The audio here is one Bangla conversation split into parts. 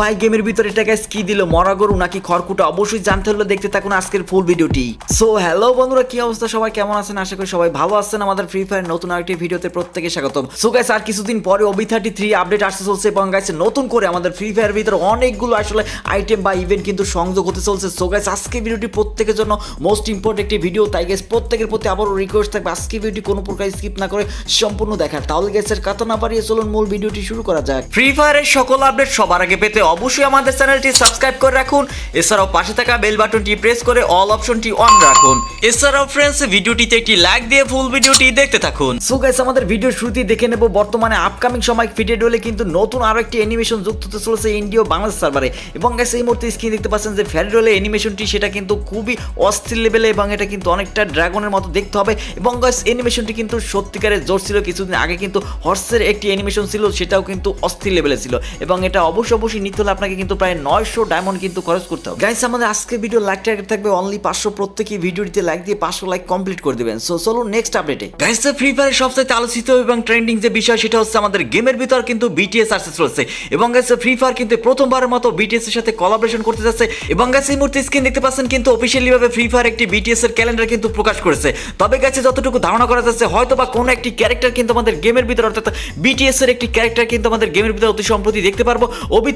ভাই গেমের ভিতরে এটা গাইস কি দিল? মরা গরু নাকি খড়কুটা? অবশ্যই জানতে হলে দেখতে থাকুন আজকের ফুল ভিডিওটি সো হ্যালো বন্ধুরা, কি অবস্থা? সবাই কেমন আছেন? আশা করি সবাই ভালো আছেন। আমাদের ফ্রি ফায়ার নতুন আরেকটি ভিডিওতে প্রত্যেকে স্বাগতম। সো গাইস আর কিছুদিন পরে ওবি থার্টি থ্রি আপডেট আসতে চলছে এবং গাইস নতুন করে আমাদের ফ্রি ফায়ার ভিতরে অনেকগুলো আসলে আইটেম বা ইভেন্ট কিন্তু সংযোগ হতে চলছে। সো গাইস আজকে ভিডিওটি প্রত্যেকের জন্য মোস্ট ইম্পর্টেন্ট একটি ভিডিও তাই গাইস প্রত্যেকের প্রতি আবারও রিকোয়েস্ট থাকবে আজকে ভিডিওটি কোনো প্রকার স্কিপ না করে সম্পূর্ণ দেখার। তাহলে গেছের কথা না পারিয়ে চলুন, মূল ভিডিওটি শুরু করা যাক। ফ্রি ফায়ারের সকল আপডেট সবার আগে পেতে অবশ্যই আমাদের চ্যানেলটি সাবস্ক্রাইব করে রাখুন। এছাড়াও পাশে থাকা বেল বাটনটি প্রেস করে অল অপশনটি অন রাখুন। এছাড়াও ফ্রেন্ডস ভিডিওটিতে একটি লাইক দিয়ে ফুল ভিডিওটি দেখতে থাকুন। সো গাইস আমাদের ভিডিও শুরুতেই দেখে নেব বর্তমানে আপকামিং সময় ফিটেড হলে কিন্তু নতুন আরও একটি অ্যানিমেশন যুক্ত হতে চলেছে ইন্ডিয়া বাংলাদেশ সার্ভারে এবং গাইস এই মুহূর্তে স্ক্রিন দেখতে পাচ্ছেন যে ফেড রোলে অ্যানিমেশনটি সেটা কিন্তু খুবই অস্থির লেভেলে এবং এটা কিন্তু অনেকটা ড্রাগনের মতো দেখতে হবে। এবং গাইস অ্যানিমেশনটি কিন্তু সত্যিকারের জোর ছিল, কিছুদিন আগে কিন্তু হর্সের একটি অ্যানিমেশন ছিল, সেটাও কিন্তু অস্থির লেভেলে ছিল। এবং এটা অবশ্যই অবশ্যই নিতে হলে আপনাকে কিন্তু প্রায় নয়শো ডায়মন্ড কিন্তু খরচ করতে হবে। গাইস আমাদের আজকে ভিডিও লাইক টার্গেট থাকবে অনলি পাঁচশো। প্রত্যেকেই ভিডিওটিতে লাইক দিয়ে পাঁচশো লাইক কমপ্লিট করে দেবেন। সো চলো নেক্সট আপডেটে গাইস ফ্রি ফায়ারের সবচেয়ে আলোচিত এবং ট্রেন্ডিং যে বিষয়, সেটা হচ্ছে আমাদের গেমের ভিতর কিন্তু বিটিএস আসতে চলেছে এবং গাইস ফ্রি ফায়ার কিন্তু প্রথমবারের মতো বিটিএস এর সাথে কোলাবোরেশন করতে যাচ্ছে। এবং গাইস এই মুহূর্তে স্ক্রিন দেখতে পাচ্ছেন কিন্তু অফিসিয়ালি ভাবে ফ্রি ফায়ার একটি বিটিএস এর ক্যালেন্ডার কিন্তু প্রকাশ করেছে। তবে গাইস যতটুকু ধারণা করা যাচ্ছে, হয়তো বা কোনো একটি ক্যারেক্টার কিন্তু আমাদের গেমের ভিতর, অর্থাৎ বিটিএস এর একটি ক্যারেক্টার কিন্তু আমাদের গেমের ভিতর অতি সম্প্রতি দেখতে পারব। ওবি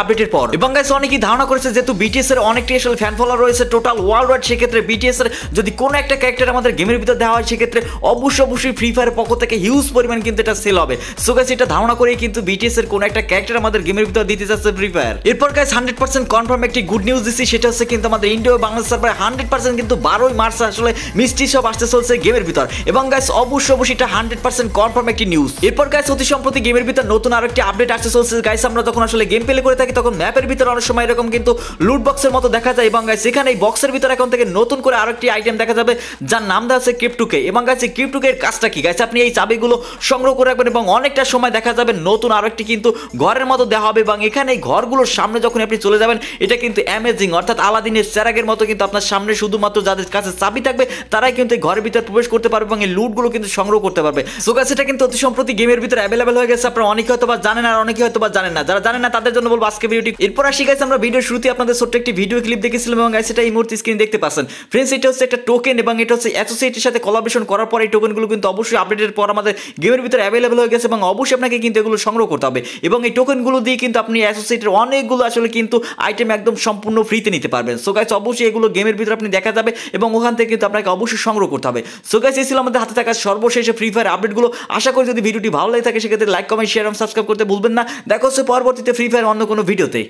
আপডেটের পর এবং গাইস অনেকেই ধারণা করেছে যেহেতু বিটিএস এর অনেকটি আসলে ফ্যান ফলোয়ার রয়েছে টোটাল ওয়ার্ল্ড ওয়াইড সেক্ষেত্রে বিটিএস এর যদি কোনো একটা ক্যারেক্টার আমাদের গেমের ভিতর দেওয়া হয়, সেক্ষেত্রে অবশ্যই অবশ্যই ফ্রি ফায়ারের পক্ষ থেকে হিউজ পরিমাণ কিন্তু এটা সেল হবে। সো গাইস এটা ধারণা করেই কিন্তু বিটিএস এর কোনো একটা ক্যারেক্টার আমাদের গেমের ভিতর দিতে যাচ্ছে ফ্রি ফায়ার এরপর গাইস হান্ড্রেড পার্সেন্ট কনফার্ম একটি গুড নিউজ দিচ্ছি, সেটা হচ্ছে কিন্তু আমাদের ইন্ডিয়া বাংলাদেশ সার্ভারে হান্ড্রেড পার্সেন্ট কিন্তু বারোই মার্চ আসলে মিষ্টি সব আসতে চলছে গেমের ভিতর। এবং গাইস অবশ্যই অবশ্যই এটা হান্ড্রেড পার্সেন্ট কনফার্ম একটি নিউজ এরপর গাইস অতি সম্প্রতি গেমের ভিতর নতুন আরও একটি আপডেট আসতে চলছে। গাইস আমরা যখন আসলে গেম প্লে করে থাকি, তখন ম্যাপের ভিতর অনেক সময় এরকম কিন্তু লুট বক্সের মতো দেখা যায়। এবং গাইস এখানে এই বক্সের ভিতর এখন থেকে নতুন করে আরও একটি আইটেম দেখা যাবে, যার নাম দেওয়া আছে ক্রিপ্টুকে এবং গাইস এই ক্রিপ্টুকে এর কাজটা কি? গাইস আপনি এই চাবিগুলো সংগ্রহ করে রাখবেন এবং অনেকটা সময় দেখা যাবে নতুন আরও একটি কিন্তু ঘরের মতো দেওয়া হবে এবং এখানে এই ঘরগুলোর সামনে যখন আপনি চলে যাবেন, এটা কিন্তু অ্যামেজিং অর্থাৎ আলাদিনের চেরাগের মতো কিন্তু আপনার সামনে শুধুমাত্র যাদের কাছে চাবি থাকবে, তারাই কিন্তু এই ঘরের ভিতরে প্রবেশ করতে পারবে এবং এই লুটগুলো কিন্তু সংগ্রহ করতে পারবে। সো গাইস এটা কিন্তু অতি সম্প্রতি গেমের ভিতরে অ্যাভেলেবেল হয়ে গেছে। আপনারা অনেকে হয়তো বা জানেন আর অনেকে হয়তো বা জানেন না। যারা জানেন না, তাদের জন্য বলব আজকে ভিডিওটি। এরপর আসি গাইস আমরা ভিডিও শুরুতে আপনাদের ছোট্ট একটি ভিডিও ক্লিপ দেখেছিলাম এবং গাইস এটা এই মুহূর্তে স্ক্রিন দেখতে পাচ্ছেন। ফ্রেন্ডস এটা হচ্ছে একটা টোকেন এবং এটা হচ্ছে অ্যাসোসিয়েটের সাথে কোলাবোরেশন করার পর এই টোকেনগুলো কিন্তু অবশ্যই আপডেটের পর আমাদের গেমের ভিতরে অ্যাভেলেবেল হয়ে গেছে এবং অবশ্যই আপনাকে কিন্তু এগুলো সংগ্রহ করতে হবে। এবং এই টোকেনগুলো দিয়ে কিন্তু আপনি অ্যাসোসিয়েটের অনেকগুলো আসলে কিন্তু আইটেম একদম সম্পূর্ণ ফ্রিতে নিতে পারবেন। সো গাইস অবশ্যই এগুলো গেমের ভিতরে আপনি দেখা যাবে এবং ওখান থেকে কিন্তু আপনাকে অবশ্যই সংগ্রহ করতে হবে। সো গাইস এই ছিল আমাদের হাতে থাকা সর্বশেষে ফ্রি ফায়ার আপডেটগুলো আশা করি যদি ভিডিওটি ভালো লাগে থাকে, সেক্ষেত্রে লাইক কমেন্ট শেয়ার এবং সাবস্ক্রাইব করতে ভুলবেন না। দেখা হচ্ছে পরবর্তীতে ফ্রি ফায়ার অন্য কোনো ভিডিওতে।